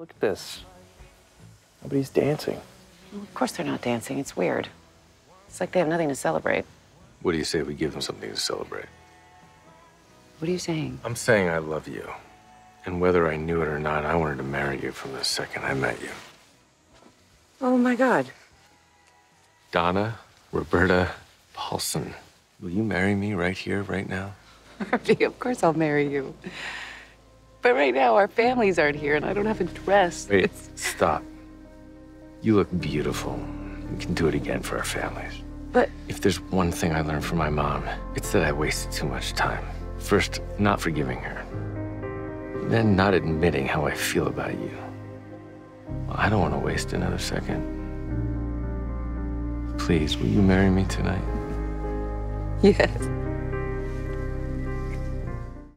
Look at this. Nobody's dancing. Well, of course they're not dancing. It's weird. It's like they have nothing to celebrate. What do you say we give them something to celebrate? What are you saying? I'm saying I love you. And whether I knew it or not, I wanted to marry you from the second I met you. Oh my God. Donna Roberta Paulsen, will you marry me right here, right now? Harvey, of course I'll marry you. But right now, our families aren't here, and I don't have a dress. Wait, It's- stop. You look beautiful. We can do it again for our families. But If there's one thing I learned from my mom, it's that I wasted too much time. First, not forgiving her. Then not admitting how I feel about you. Well, I don't want to waste another second. Please, will you marry me tonight? yes.